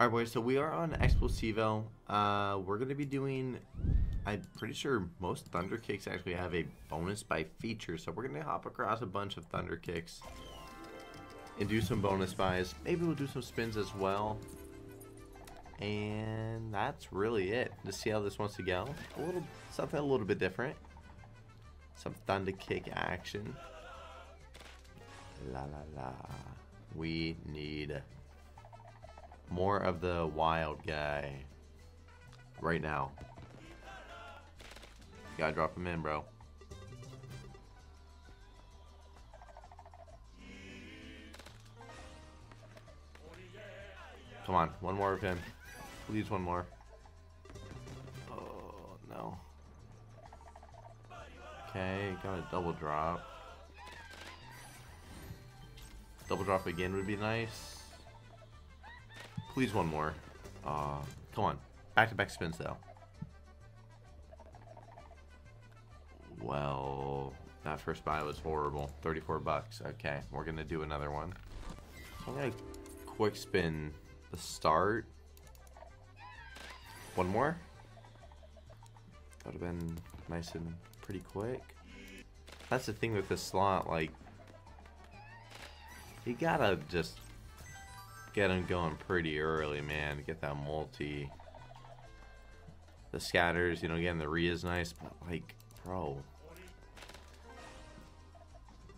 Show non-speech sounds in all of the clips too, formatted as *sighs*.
Alright boys, so we are on Explosivo. Uh, we're going to be doing, I'm pretty sure most Thunder Kicks actually have a bonus buy feature, so we're going to hop across a bunch of Thunder Kicks and do some bonus buys. Maybe we'll do some spins as well. And that's really it. To see how this wants to go. A little, something a little bit different. Some Thunder Kick action. La la la. We need more of the wild guy right now. Gotta drop him in, bro. Come on, one more of him. Please, one more. Oh, no. Okay, got a double drop. Double drop again would be nice. Please one more. Uh, come on. Back-to-back -back spins, though. Well, that first buy was horrible. 34 bucks. Okay, we're going to do another one. So I'm going to quick spin the start. One more. That would have been nice and pretty quick. That's the thing with this slot, like, you gotta just get them going pretty early, man, get that multi. The scatters, you know, again, the re is nice, but, like, bro.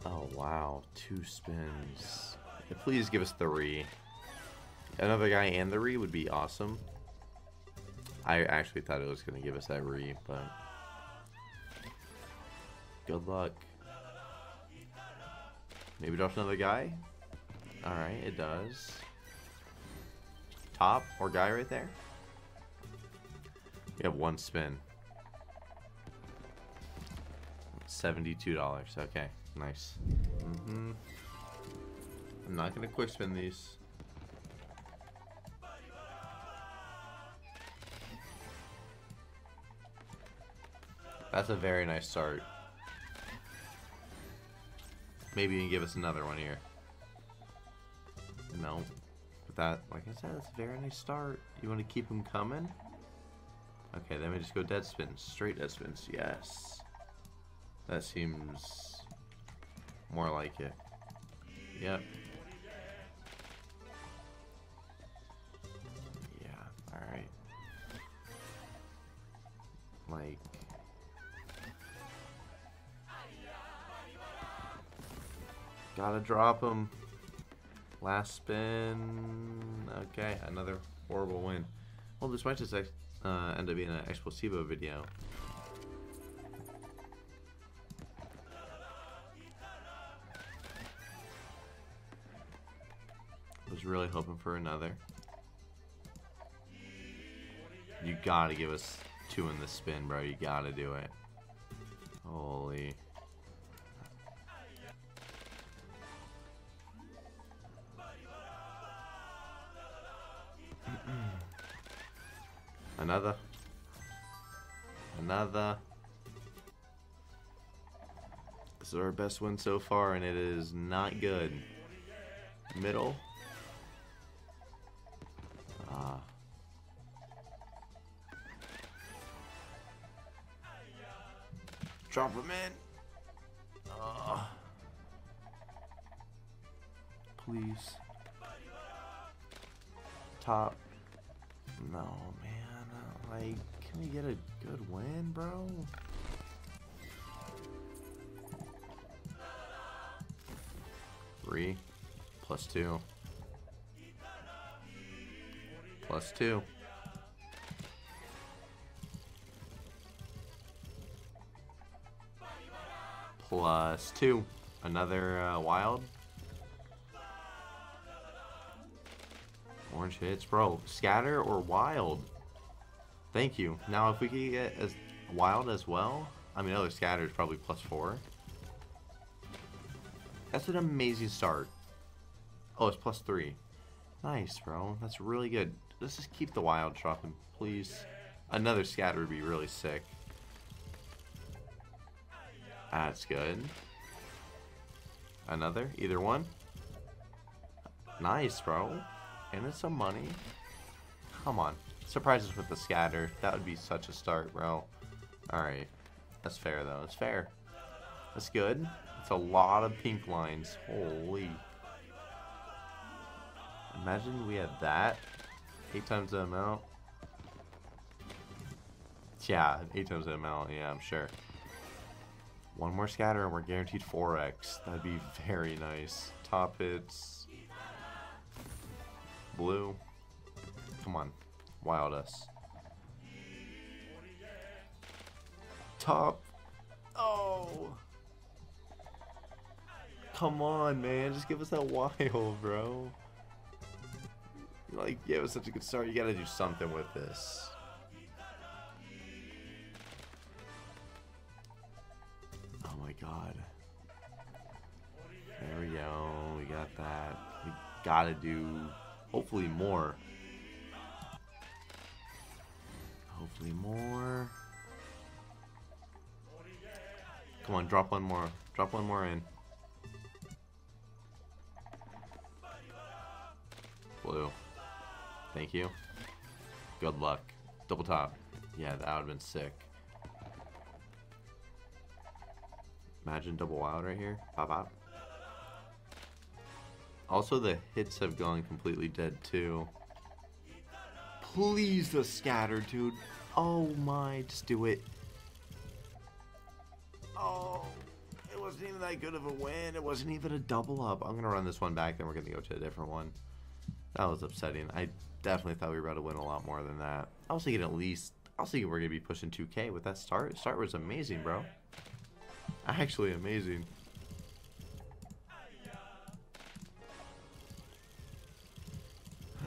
Oh, wow. Two spins. Please give us the re. Another guy and the re would be awesome. I actually thought it was going to give us that re, but... Good luck. Maybe drop another guy? Alright, it does. Top or guy right there? You have one spin. $72. Okay, nice. Mm -hmm. I'm not going to quick spin these. That's a very nice start. Maybe you can give us another one here. No. But that, like I said, it's a very nice start. You want to keep them coming? Okay, then we just go dead spins. Straight dead spins. Yes. That seems more like it. Yep. Yeah, alright. Like... Gotta drop him. Last spin. Okay, another horrible win. Well, this might just uh, end up being an Explosivo video. was really hoping for another. You gotta give us two in the spin, bro. You gotta do it. Holy. Another. Another. This is our best win so far, and it is not good. Middle. Ah. Drop him in. Uh. Please. Top. No. Like, can we get a good win, bro? Three. Plus two. Plus two. Plus two. Another uh, wild. Orange hits, bro. Scatter or wild? Thank you. Now, if we could get as wild as well, I mean, other scatter is probably plus four. That's an amazing start. Oh, it's plus three. Nice, bro. That's really good. Let's just keep the wild dropping, please. Another scatter would be really sick. That's good. Another? Either one? Nice, bro. And it's some money. Come on. Surprise us with the scatter. That would be such a start, bro. Alright. That's fair, though. It's fair. That's good. It's a lot of pink lines. Holy. Imagine we had that. Eight times the amount. Yeah, eight times the amount. Yeah, I'm sure. One more scatter and we're guaranteed 4x. That'd be very nice. Top hits. Blue. Come on. Wild us. Top. Oh. Come on, man. Just give us that wild, bro. Like, yeah, it was such a good start. You gotta do something with this. Oh my god. There we go. We got that. We gotta do, hopefully, more. Hopefully more. Come on, drop one more. Drop one more in. Blue. Thank you. Good luck. Double top. Yeah, that would have been sick. Imagine double wild right here. Pop pop. Also, the hits have gone completely dead too. Please, the scatter, dude. Oh my, just do it. Oh, it wasn't even that good of a win. It wasn't even a double up. I'm gonna run this one back, then we're gonna go to a different one. That was upsetting. I definitely thought we were about to win a lot more than that. I was thinking at least, I was thinking we are gonna be pushing 2K with that start. Start was amazing, bro. Actually amazing.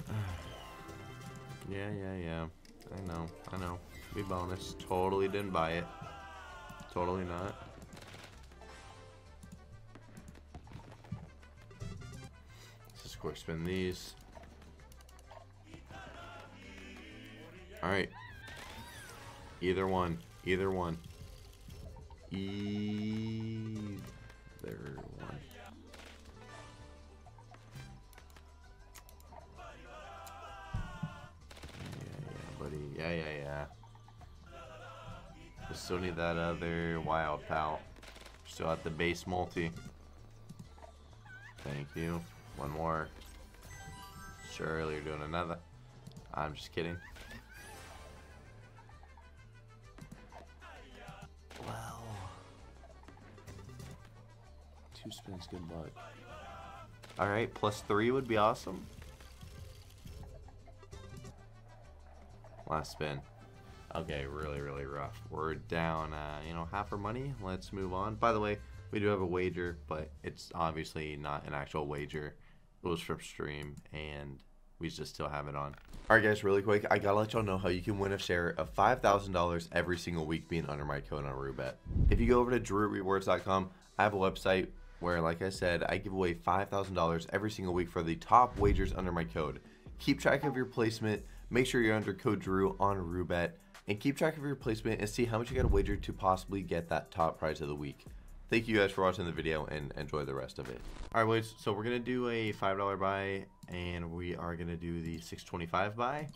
*sighs* yeah, yeah, yeah. I know, I know. We bonus. Totally didn't buy it. Totally not. Let's just quick spin these. Alright. Either one. Either one. Either one. Yeah. Yeah, yeah. We still need that other wild pal. Still at the base multi. Thank you. One more. Surely you're doing another. I'm just kidding. Well. Two spins, good luck. Alright, plus three would be awesome. Last spin. Okay, really, really rough. We're down, uh, you know, half our money. Let's move on. By the way, we do have a wager, but it's obviously not an actual wager. It was from stream, and we just still have it on. Alright guys, really quick, I gotta let y'all know how you can win a share of $5,000 every single week being under my code on Roobet. If you go over to drewrewards.com, I have a website where, like I said, I give away $5,000 every single week for the top wagers under my code. Keep track of your placement, make sure you're under code Drew on Roobet and keep track of your placement and see how much you gotta wager to possibly get that top prize of the week. Thank you guys for watching the video and enjoy the rest of it. Alright boys, so we're gonna do a $5 buy and we are gonna do the 625 buy.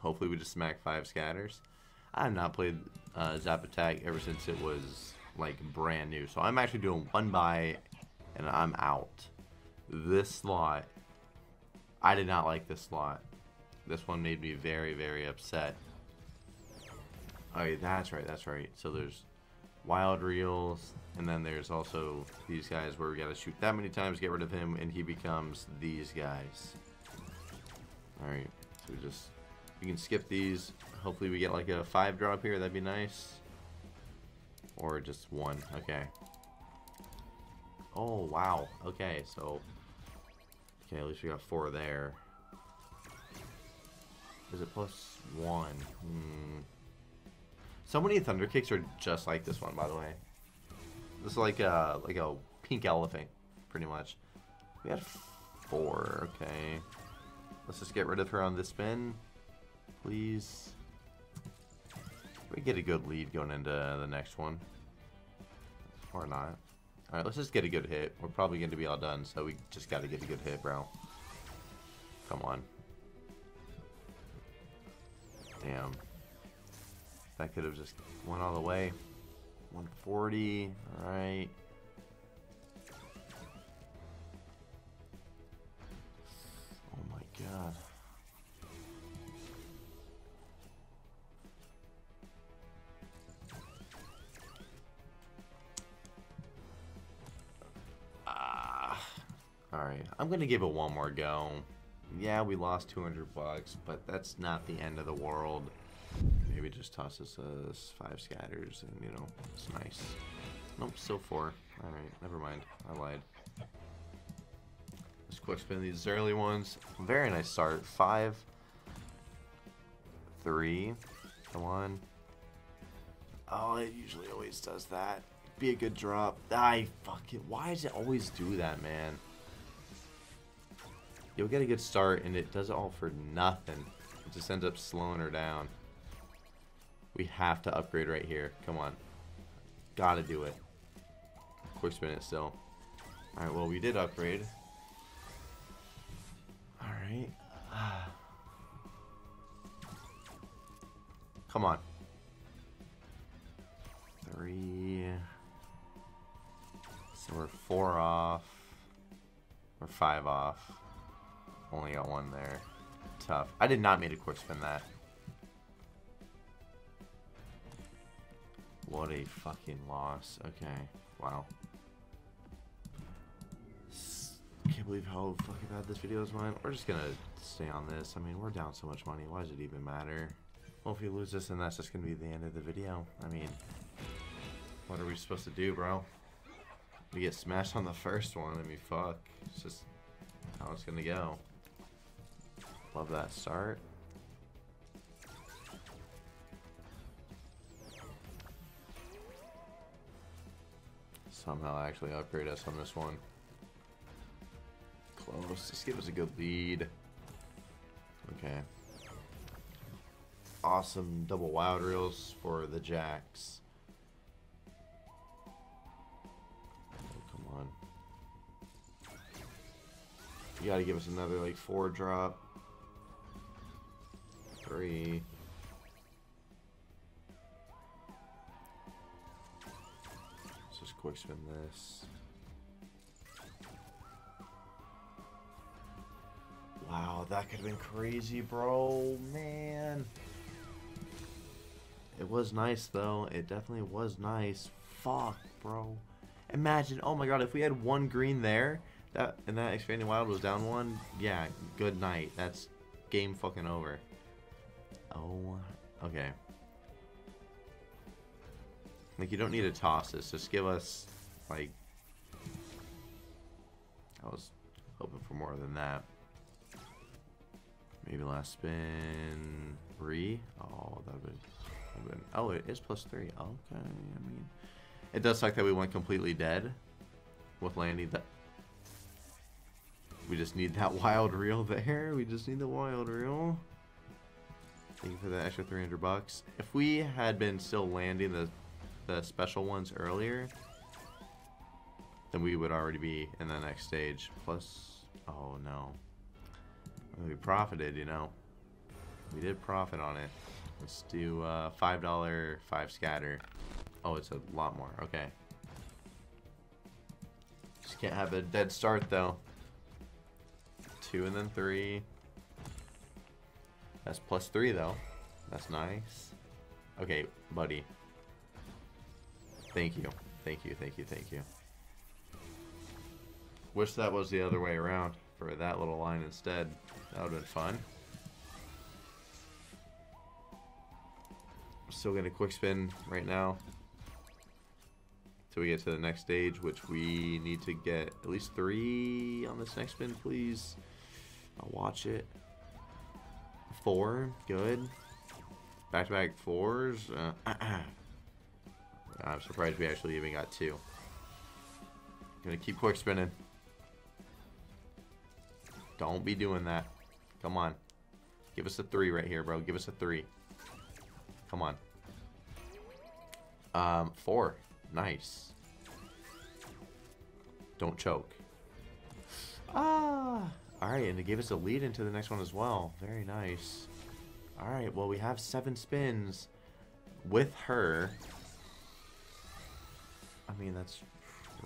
Hopefully we just smack five scatters. I have not played uh, Zap Attack ever since it was like brand new. So I'm actually doing one buy and I'm out. This slot, I did not like this slot. This one made me very, very upset. Oh, yeah, that's right, that's right. So there's wild reels, and then there's also these guys where we gotta shoot that many times, get rid of him, and he becomes these guys. Alright, so we just, we can skip these. Hopefully we get like a five drop here, that'd be nice. Or just one, okay. Oh, wow, okay, so, okay, at least we got four there. Is it plus one? Hmm. So many Thunder Kicks are just like this one, by the way. This is like a like a pink elephant, pretty much. We had four. Okay. Let's just get rid of her on this spin, please. We get a good lead going into the next one, or not. Alright, let's just get a good hit. We're probably going to be all done, so we just got to get a good hit, bro. Come on. Damn. That could have just went all the way. 140, alright. Oh my god. I'm gonna give it one more go. Yeah, we lost 200 bucks, but that's not the end of the world. Maybe just toss us uh, five scatters and, you know, it's nice. Nope, still four. Alright, never mind. I lied. Let's quick spin these early ones. Very nice start. Five. Three. Come. Oh, it usually always does that. Be a good drop. I fuck it. Why does it always do that, man? You'll get a good start, and it does it all for nothing. It just ends up slowing her down. We have to upgrade right here. Come on. Gotta do it. Quick spin it still. Alright, well, we did upgrade. Alright. *sighs* Come on. Three. So we're four off. We're five off. Only got one there. Tough. I did not mean to quick spin that. What a fucking loss. Okay. Wow. Can't believe how fucking bad this video is went. We're just gonna stay on this. I mean, we're down so much money. Why does it even matter? Well, if we lose this, then that's just gonna be the end of the video. I mean, what are we supposed to do, bro? We get smashed on the first one. I mean, fuck. It's just how it's gonna go. Love that start. Somehow actually upgrade us on this one. Close. Just give us a good lead. Okay. Awesome double wild reels for the jacks. Oh, come on. You gotta give us another like four drop. Three. Let's just quick spin this. Wow, that could have been crazy, bro. Man. It was nice, though. It definitely was nice. Fuck, bro. Imagine, oh my god, if we had one green there, that and that expanding wild was down one, yeah, good night. That's game fucking over. Oh, okay. Like, you don't need to toss this. Just give us, like... I was hoping for more than that. Maybe last spin... Three? Oh, that would have been... Oh, it is plus three. Okay, I mean... It does suck that we went completely dead with landing that... We just need that *laughs* wild reel there. We just need the wild reel. Thank you for the extra 300 bucks. If we had been still landing the the special ones earlier, then we would already be in the next stage. Plus, oh no. We profited, you know. We did profit on it. Let's do uh, $5 5 scatter. Oh, it's a lot more. Okay. Just can't have a dead start, though. Two and then three. That's plus three, though. That's nice. Okay, buddy. Thank you. Thank you, thank you, thank you. Wish that was the other way around for that little line instead. That would have been fun. Still gonna quick spin right now. Till we get to the next stage, which we need to get at least three on this next spin, please. I'll watch it. Four, good. Back-to-back -back fours. Uh, *clears throat* I'm surprised we actually even got two. Gonna keep quick spinning. Don't be doing that. Come on. Give us a three right here, bro. Give us a three. Come on. Um, four. Nice. Don't choke. Ah. Alright, and it gave us a lead into the next one as well. Very nice. Alright, well, we have seven spins with her. I mean, that's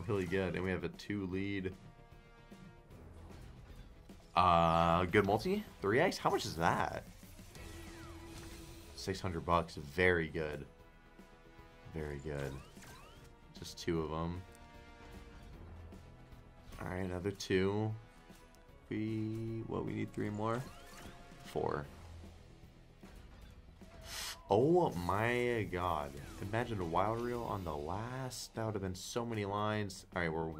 really good. And we have a two lead. Uh, good multi? 3x? How much is that? 600 bucks. Very good. Very good. Just two of them. Alright, another two. We, what, we need three more? Four. Oh my god. Imagine a wild reel on the last. That would have been so many lines. Alright, we're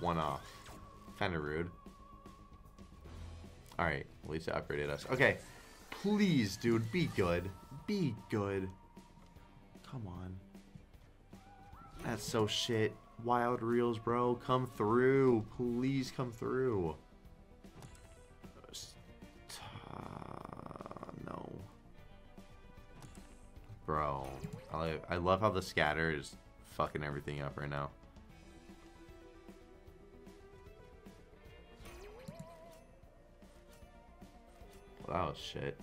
one off. Kind of rude. Alright, it upgraded us. Okay. Please, dude, be good. Be good. Come on. That's so shit. Wild reels, bro. Come through. Please come through. Bro. I, I love how the scatter is fucking everything up right now. Well, that was shit.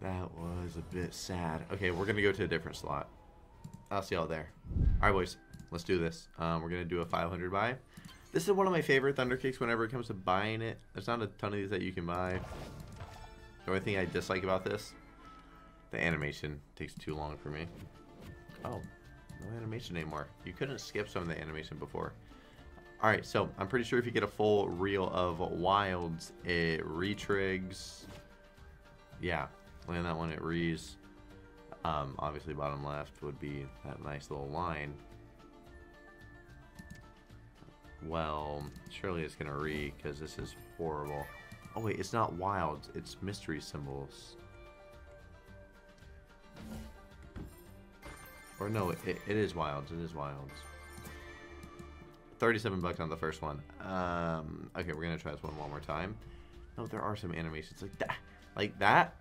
That was a bit sad. Okay, we're going to go to a different slot. I'll see y'all there. Alright, boys. Let's do this. Um, we're going to do a 500 buy. This is one of my favorite Thunder Kicks whenever it comes to buying it. There's not a ton of these that you can buy. The only thing I dislike about this, the animation takes too long for me. Oh, no animation anymore. You couldn't skip some of the animation before. Alright, so I'm pretty sure if you get a full reel of wilds, it retrigs. Yeah, land that one, it rees. Um, obviously bottom left would be that nice little line. Well, surely it's gonna re because this is horrible. Oh wait, it's not wilds. it's mystery symbols. Or no, it, it is wilds, it is wilds. 37 bucks on the first one. Um, okay, we're gonna try this one one more time. No, there are some animations like that. Like that.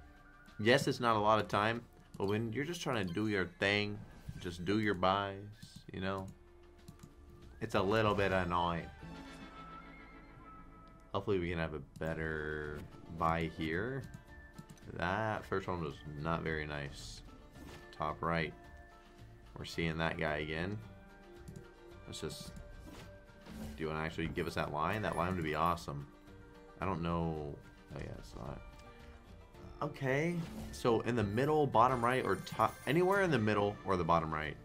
Yes, it's not a lot of time, but when you're just trying to do your thing, just do your buys, you know, it's a little bit annoying. Hopefully we can have a better buy here. That first one was not very nice. Top right. We're seeing that guy again. Let's just do you want to actually give us that line? That line would be awesome. I don't know. Oh yeah, it's not. Okay, so in the middle, bottom right, or top, anywhere in the middle or the bottom right.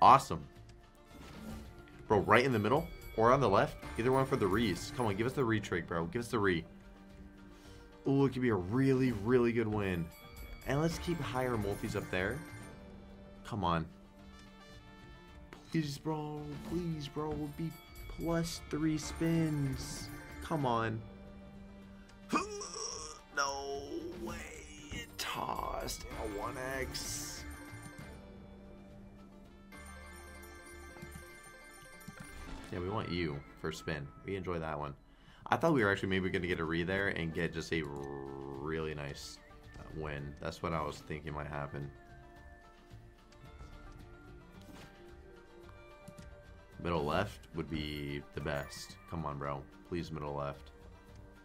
Awesome. Bro, right in the middle or on the left. Either one for the rees. Come on, give us the re trick, bro. Give us the re. Oh, it could be a really, really good win. And let's keep higher multis up there. Come on. Please, bro. Please, bro. We'll be plus three spins. Come on. *gasps* no way. It tossed a 1x. Yeah, we want you for spin. We enjoy that one. I thought we were actually maybe going to get a re there and get just a really nice uh, win. That's what I was thinking might happen. Middle left would be the best. Come on, bro. Please, middle left.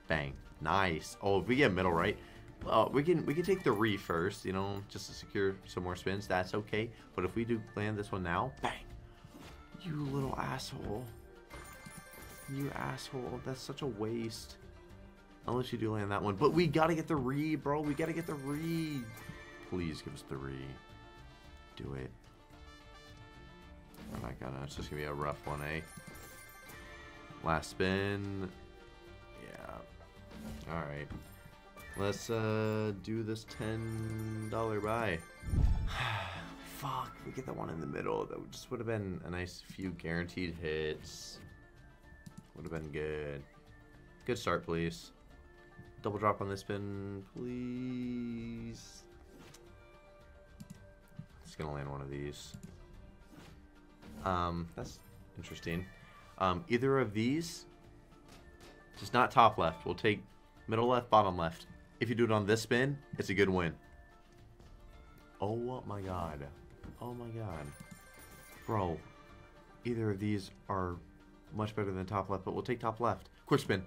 Bang. Nice. Oh, if we get middle right, well, we can we can take the re first, you know, just to secure some more spins. That's okay. But if we do land this one now, bang. You little asshole. You asshole. That's such a waste. Unless you do land that one. But we gotta get the re, bro. We gotta get the re. Please give us the re. Do it. We're not gonna. It's just gonna be a rough one, eh? Last spin. Yeah. Alright. Let's uh, do this $10 buy. *sighs* Fuck, we get the one in the middle. That just would have been a nice few guaranteed hits. Would have been good. Good start, please. Double drop on this spin, please. Just gonna land one of these. Um, that's interesting. Um, either of these, just not top left. We'll take middle left, bottom left. If you do it on this spin, it's a good win. Oh my god. Oh my god. Bro, either of these are much better than top left, but we'll take top left. Quick spin.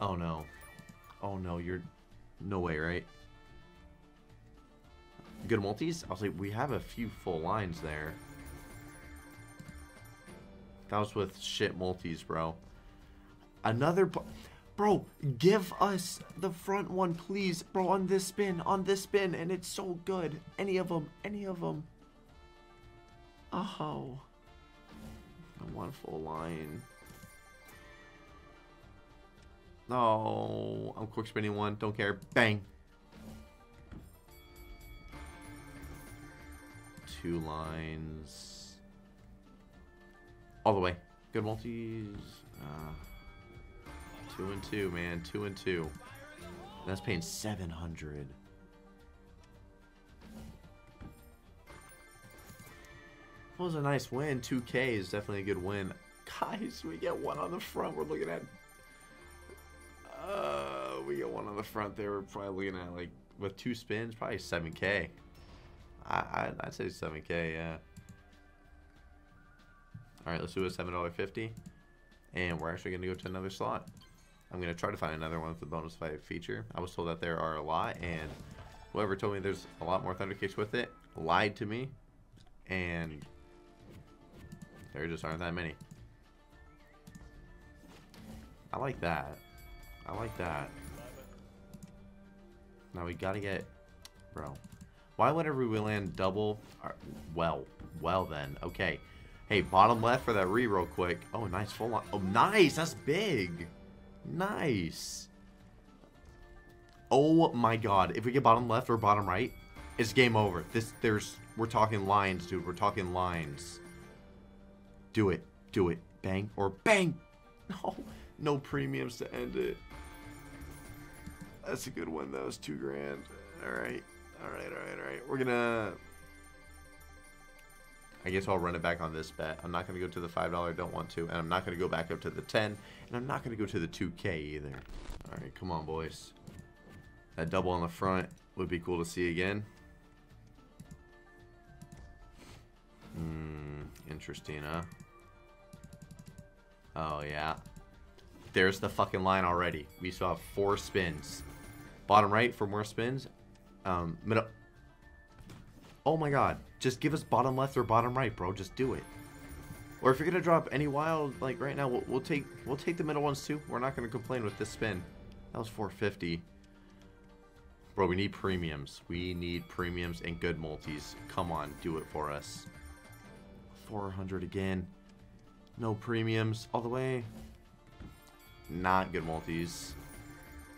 Oh no. Oh no, you're no way, right? Good multis? I was like, we have a few full lines there. That was with shit multis, bro. Another... Bro, give us the front one, please. Bro, on this spin, on this spin, and it's so good. Any of them, any of them. Oh. I want a full line. No, I'm quick spinning one. Don't care. Bang. Two lines. All the way. Good multis. Uh, two and two, man. Two and two. That's paying 700. That was a nice win. 2K is definitely a good win. Guys, we get one on the front. We're looking at uh, we get one on the front there. We're probably looking at like with two spins, probably 7k. I, I I'd say 7k, yeah. All right, let's do a $7.50, and we're actually gonna go to another slot. I'm gonna try to find another one with the bonus fight feature. I was told that there are a lot, and whoever told me there's a lot more Thunder Kicks with it lied to me, and there just aren't that many. I like that. I like that. Now we gotta get... Bro. Why whenever we land double... Well. Well then. Okay. Hey, bottom left for that re real quick. Oh, nice full line. Oh, nice. That's big. Nice. Oh my god. If we get bottom left or bottom right, it's game over. This, there's... We're talking lines, dude. We're talking lines. Do it. Do it. Bang or bang. *laughs* No. No premiums to end it. That's a good one. That was two grand. All right. All right. All right. All right. We're gonna. I guess I'll run it back on this bet. I'm not gonna go to the five dollar. Don't want to, and I'm not gonna go back up to the ten, and I'm not gonna go to the two K either. All right. Come on, boys. That double on the front would be cool to see again. Hmm. Interesting, huh? Oh yeah. There's the fucking line already. We have four spins. Bottom right for more spins. Um, middle. Oh my god. Just give us bottom left or bottom right, bro. Just do it. Or if you're gonna drop any wild, like right now, we'll, we'll take we'll take the middle ones too. We're not gonna complain with this spin. That was 450. Bro, we need premiums. We need premiums and good multis. Come on, do it for us. 400 again. No premiums all the way. Not good multis.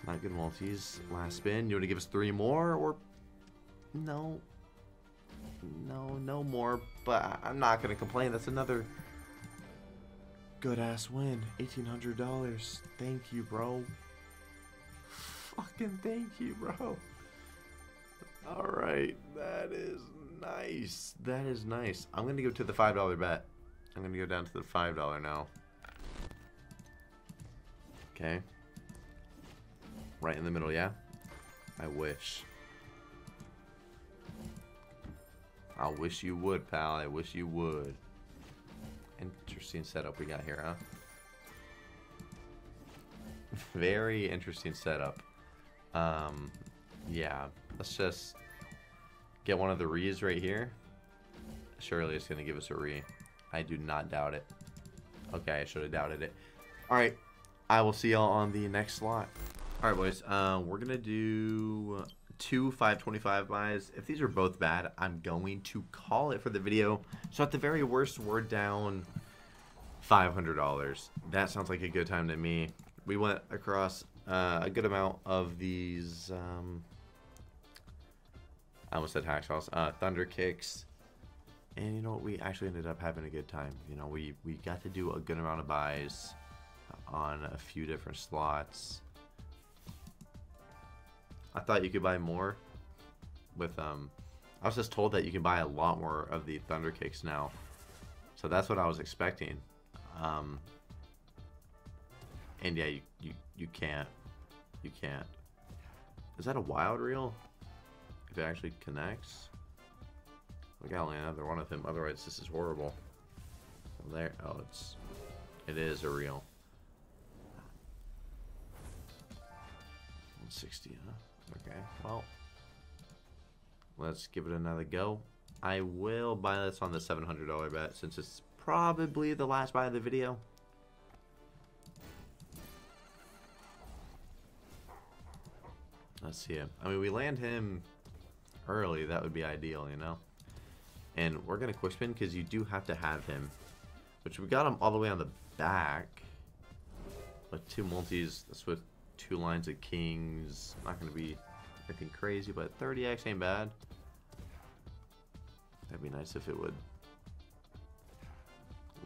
Not good multis. Last spin. You want to give us three more or... No. No, no more. But I'm not going to complain. That's another good-ass win. $1,800. Thank you, bro. Fucking thank you, bro. Alright. That is nice. That is nice. I'm going to go to the $5 bet. I'm going to go down to the $5 now. Okay. Right in the middle, yeah? I wish. I wish you would, pal. I wish you would. Interesting setup we got here, huh? *laughs* Very interesting setup. Um, yeah. Let's just get one of the re's right here. Surely it's going to give us a re. I do not doubt it. Okay, I should have doubted it. Alright, I will see y'all on the next slot. All right, boys. Uh, we're gonna do two 525 buys. If these are both bad, I'm going to call it for the video. So at the very worst, we're down $500. That sounds like a good time to me. We went across uh, a good amount of these. Um, I almost said Hacksaws. Uh, Thunder Kicks. And you know what? We actually ended up having a good time. You know, we, we got to do a good amount of buys on a few different slots. I thought you could buy more with um I was just told that you can buy a lot more of the Thunder Kicks now. So that's what I was expecting. Um and yeah, you, you, you can't. You can't. Is that a wild reel? If it actually connects? We got only another one of them, otherwise this is horrible. There oh it's it is a reel. 160, huh? Okay, well. Let's give it another go. I will buy this on the $700 bet since it's probably the last buy of the video. Let's see him. I mean, we land him early. That would be ideal, you know? And we're going to quick spin because you do have to have him. Which we got him all the way on the back. With two multis. That's with two lines of kings. Not going to be anything crazy, but 30x ain't bad. That'd be nice if it would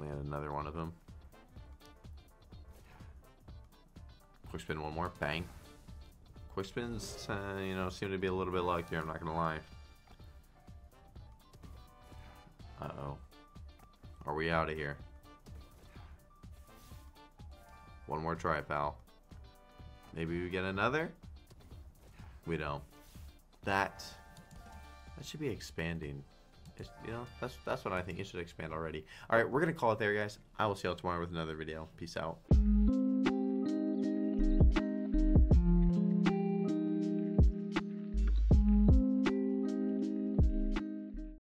land another one of them. Quick spin one more. Bang. Quick spins, uh, you know, seem to be a little bit luckier, I'm not going to lie. Uh-oh. Are we out of here? One more try, pal. Maybe we get another? We don't. That... That should be expanding. It's, you know, that's that's what I think. It should expand already. All right, we're going to call it there, guys. I will see y'all tomorrow with another video. Peace out.